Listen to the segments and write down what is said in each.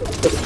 you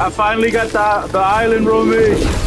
I finally got the, the island, Romy.